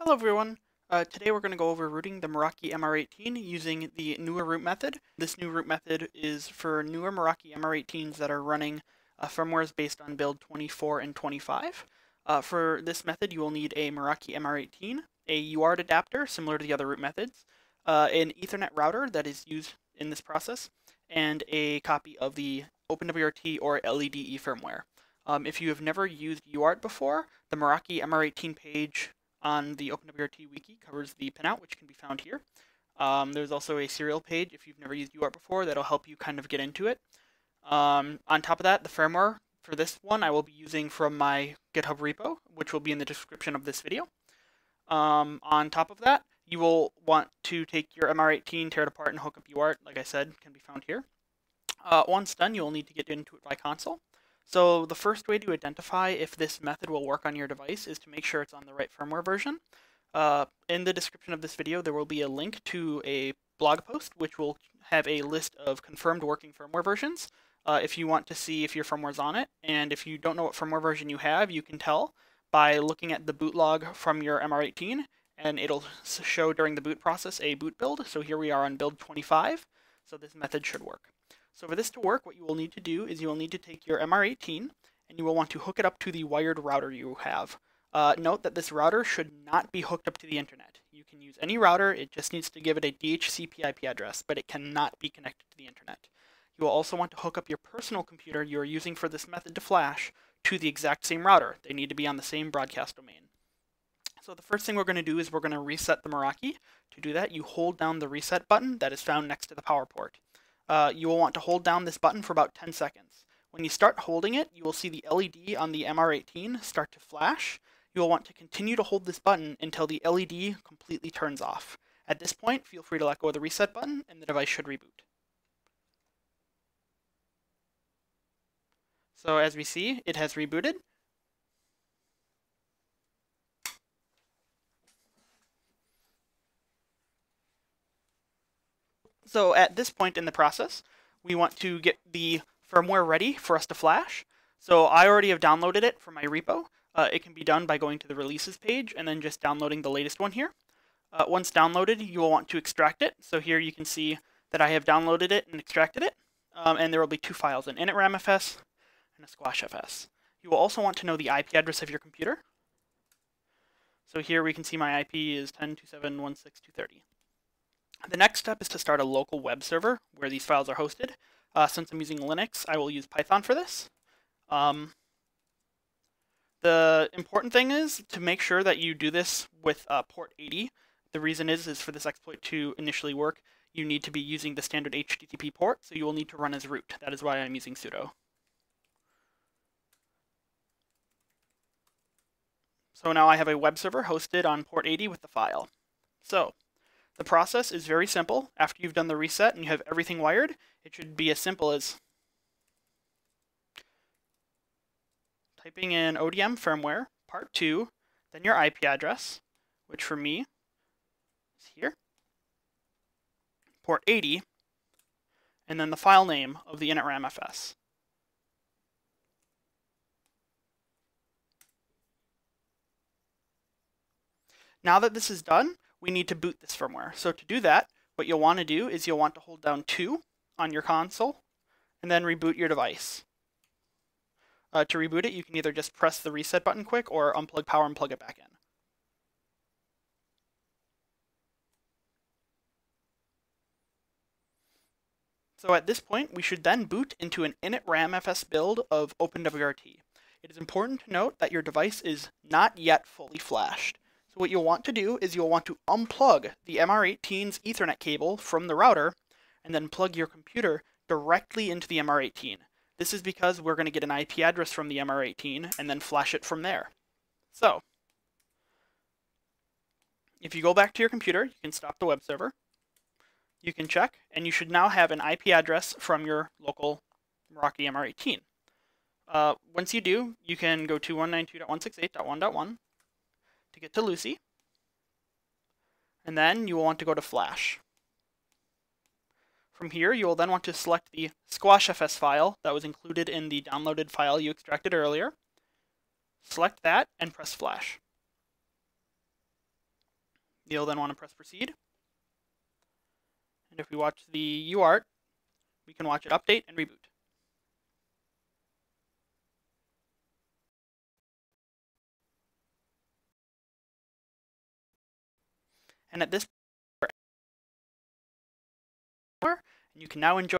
Hello everyone. Uh, today we're going to go over rooting the Meraki MR18 using the newer root method. This new root method is for newer Meraki MR18s that are running uh, firmwares based on build 24 and 25. Uh, for this method you will need a Meraki MR18, a UART adapter similar to the other root methods, uh, an Ethernet router that is used in this process, and a copy of the OpenWRT or LEDE firmware. Um, if you have never used UART before, the Meraki MR18 page on the OpenWRT wiki covers the pinout, which can be found here. Um, there's also a serial page if you've never used UART before that'll help you kind of get into it. Um, on top of that, the firmware for this one I will be using from my GitHub repo, which will be in the description of this video. Um, on top of that, you will want to take your MR18, tear it apart, and hook up UART, like I said, can be found here. Uh, once done, you'll need to get into it by console. So the first way to identify if this method will work on your device is to make sure it's on the right firmware version. Uh, in the description of this video, there will be a link to a blog post which will have a list of confirmed working firmware versions uh, if you want to see if your firmware's on it. And if you don't know what firmware version you have, you can tell by looking at the boot log from your MR18 and it'll show during the boot process a boot build. So here we are on build 25, so this method should work. So for this to work, what you will need to do is you will need to take your MR18 and you will want to hook it up to the wired router you have. Uh, note that this router should not be hooked up to the internet. You can use any router, it just needs to give it a DHCP IP address, but it cannot be connected to the internet. You will also want to hook up your personal computer you are using for this method to flash to the exact same router. They need to be on the same broadcast domain. So the first thing we're going to do is we're going to reset the Meraki. To do that, you hold down the reset button that is found next to the power port uh, you will want to hold down this button for about 10 seconds. When you start holding it, you will see the LED on the MR18 start to flash. You will want to continue to hold this button until the LED completely turns off. At this point, feel free to let go of the reset button and the device should reboot. So as we see, it has rebooted. So at this point in the process, we want to get the firmware ready for us to flash. So I already have downloaded it from my repo. Uh, it can be done by going to the releases page and then just downloading the latest one here. Uh, once downloaded, you will want to extract it. So here you can see that I have downloaded it and extracted it. Um, and there will be two files, an initramfs and a squashfs. You will also want to know the IP address of your computer. So here we can see my IP is 10.27.16.230. The next step is to start a local web server where these files are hosted. Uh, since I'm using Linux, I will use Python for this. Um, the important thing is to make sure that you do this with uh, port 80. The reason is, is for this exploit to initially work, you need to be using the standard HTTP port, so you will need to run as root. That is why I'm using sudo. So now I have a web server hosted on port 80 with the file. So the process is very simple. After you've done the reset and you have everything wired, it should be as simple as typing in ODM firmware, part 2, then your IP address, which for me is here, port 80, and then the file name of the initramfs. Now that this is done, we need to boot this firmware. So to do that, what you'll want to do is you'll want to hold down 2 on your console and then reboot your device. Uh, to reboot it, you can either just press the reset button quick or unplug power and plug it back in. So at this point, we should then boot into an init initramfs build of OpenWRT. It is important to note that your device is not yet fully flashed what you'll want to do is you'll want to unplug the MR18's Ethernet cable from the router and then plug your computer directly into the MR18. This is because we're going to get an IP address from the MR18 and then flash it from there. So, if you go back to your computer, you can stop the web server. You can check, and you should now have an IP address from your local Meraki MR18. Uh, once you do, you can go to 192.168.1.1 to get to Lucy. And then you will want to go to Flash. From here, you will then want to select the squashfs file that was included in the downloaded file you extracted earlier. Select that and press Flash. You'll then want to press proceed. And if we watch the UART, we can watch it update and reboot. And at this point, you can now enjoy